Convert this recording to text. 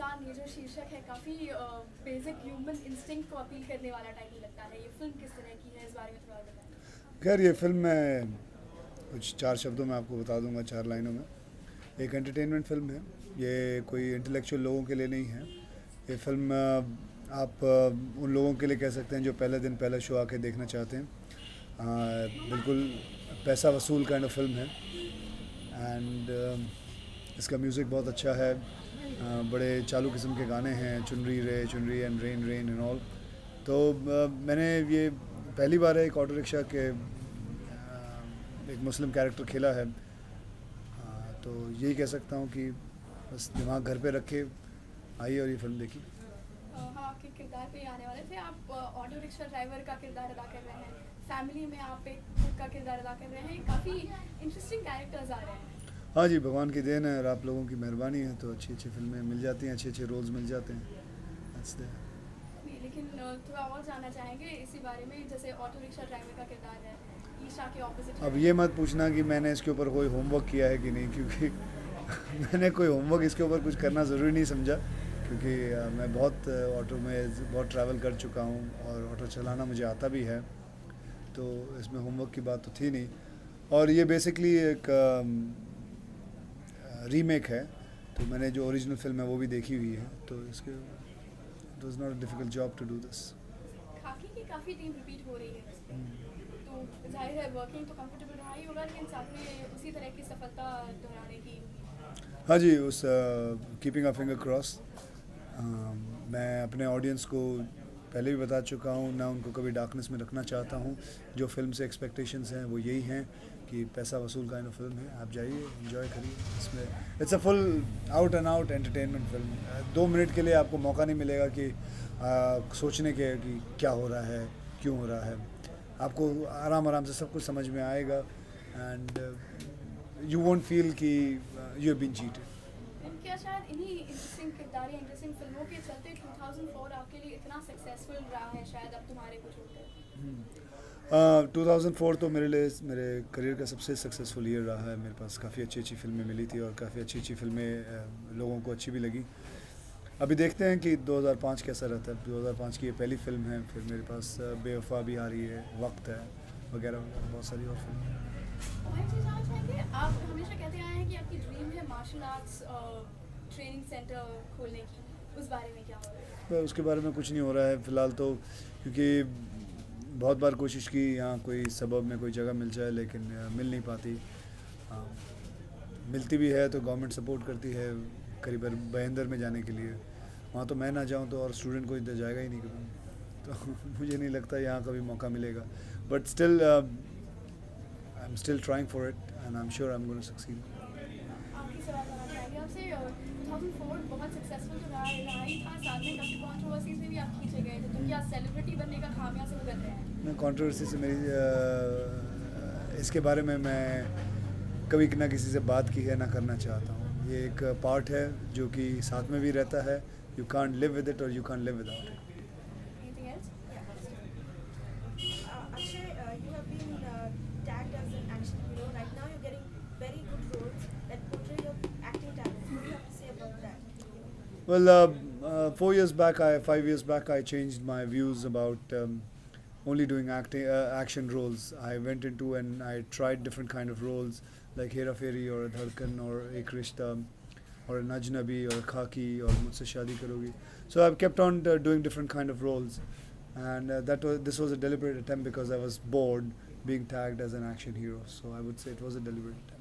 इंसान ये जो शीर्षक है काफ़ी बेसिक ह्यूमन इंस्टिंक्ट को अपील करने वाला टाइटल लगता है। ये फ़िल्म किस तरह की है इस बारे में थोड़ा बताएँ। खैर ये फ़िल्म मैं कुछ चार शब्दों में आपको बता दूँगा चार लाइनों में। एक एंटरटेनमेंट फ़िल्म है। ये कोई इंटेलेक्चुअल लोगों के लिए नहीं है। ये फ़िल्म आप उन लोगों के लिए कह सकते हैं जो पहले दिन पहले शो आके देखना चाहते हैं। आ, बिल्कुल पैसा वसूल काइंड ऑफ़ फ़िल्म है। एंड इसका म्यूज़िक बहुत अच्छा है। बड़े चालू किस्म के गाने हैं चुनरी रे चुनरी and rain rain and all तो मैंने ये पहली बार एक ऑटो रिक्शा के एक मुस्लिम कैरेक्टर खेला है। तो यही कह सकता हूँ कि बस दिमाग घर पे रखे आई और ये फ़िल्म देखी आपके किरदार पे आने वाले थे। आप ऑटो रिक्शा ड्राइवर का किरदार अदा कर रहे हैं। फैमिली में आप एक का किरदार अदा कर रहे हैं। काफ़ी इंटरेस्टिंग कैरेक्टर्स आ रहे हैं। हाँ जी भगवान की देन है और आप लोगों की मेहरबानी है तो अच्छी अच्छी फ़िल्में मिल जाती हैं अच्छे अच्छे रोल्स मिल जाते हैं। लेकिन थोड़ा और जानना चाहेंगे इसी बारे में जैसे ऑटो रिक्शा ड्राइवर का किरदार है ईशा के ऑपोजिट अब ये मत पूछना कि मैंने इसके ऊपर कोई होमवर्क किया है कि नहीं क्योंकि मैंने कोई होमवर्क इसके ऊपर कुछ करना ज़रूरी नहीं समझा क्योंकि मैं बहुत ऑटो में बहुत ट्रैवल कर चुका हूँ और ऑटो चलाना मुझे आता भी है तो इसमें होमवर्क की बात तो थी नहीं। और ये बेसिकली एक रीमेक है तो मैंने जो ओरिजिनल फ़िल्म है वो भी देखी हुई है तो इसके it was not difficult job to do this काफ़ी टीम रिपीट हो रही है तो ज़ाहिर है वर्किंग तो कंफर्टेबल रहा ही होगा लेकिन साथ में उसी तरह की सफलता दोहराने की। हाँ जी उस कीपिंग अ फिंगर क्रॉस मैं अपने ऑडियंस को पहले भी बता चुका हूँ ना उनको कभी डार्कनेस में रखना चाहता हूँ। जो फ़िल्म से एक्सपेक्टेशंस हैं वो यही हैं कि पैसा वसूल का इन फ़िल्म है। आप जाइए इन्जॉय करिए इसमें। It's a full out and out entertainment film दो मिनट के लिए आपको मौका नहीं मिलेगा कि आ, सोचने के कि क्या हो रहा है क्यों हो रहा है। आपको आराम आराम से सब कुछ समझ में आएगा। एंड यू वोंट फील कि यू हैव बीन चीटेड क्या शायद इन्हीं इंटरेस्टिंग किरदार या इंटरेस्टिंग फ़िल्मों के चलते 2004 आपके लिए इतना सक्सेसफुल रहा है शायद अब तुम्हारे कुछ होते फोर तो मेरे लिए, मेरे करियर का सबसे सक्सेसफुल ईयर रहा है। मेरे पास काफ़ी अच्छी अच्छी फ़िल्में मिली थी और काफ़ी अच्छी अच्छी फ़िल्में लोगों को अच्छी भी लगी। अभी देखते हैं कि 2005 कैसा रहता है। 2005 की ये पहली फ़िल्म है, फिर मेरे पास बेवफा भी आ रही है, वक्त है, वगैरह बहुत सारी और फ़िल्म हैं है बारे में हो है? उसके बारे में कुछ नहीं हो रहा है फ़िलहाल तो क्योंकि बहुत बार कोशिश की यहाँ कोई सबब में कोई जगह मिल जाए लेकिन मिल नहीं पाती। आ, मिलती भी है तो गवर्नमेंट सपोर्ट करती है करीब बहंदर में जाने के लिए। वहाँ तो मैं ना जाऊँ तो और स्टूडेंट को इधर जाएगा ही नहीं कभी। तो मुझे नहीं लगता यहाँ कभी मौका मिलेगा। But still I am still trying for it and I am sure I am going to succeed बहुत सक्सेसफुल तो रहा रहा ही था साथ में काफ़ी कंट्रोवर्सीज में भी आप खींचे गए थे तो क्या सेलिब्रिटी बनने का खामियाँ से मेरी इसके बारे में मैं कभी ना किसी से बात की है ना करना चाहता हूँ। ये एक पार्ट है जो कि साथ में भी रहता है। You can't live with it और you can't live without it Well, uh, uh, four years back, I, five years back, I changed my views about um, only doing acting, uh, action roles. I went into and I tried different kind of roles like Hera Fairy or Dharkan or Ek Rishta or an or Khaki or Mujhse Shadi Karogi. So I've kept on uh, doing different kind of roles, and uh, that was this was a deliberate attempt because I was bored being tagged as an action hero. So I would say it was a deliberate attempt.